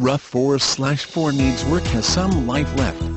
Rough 4 slash 4 needs work has some life left.